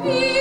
be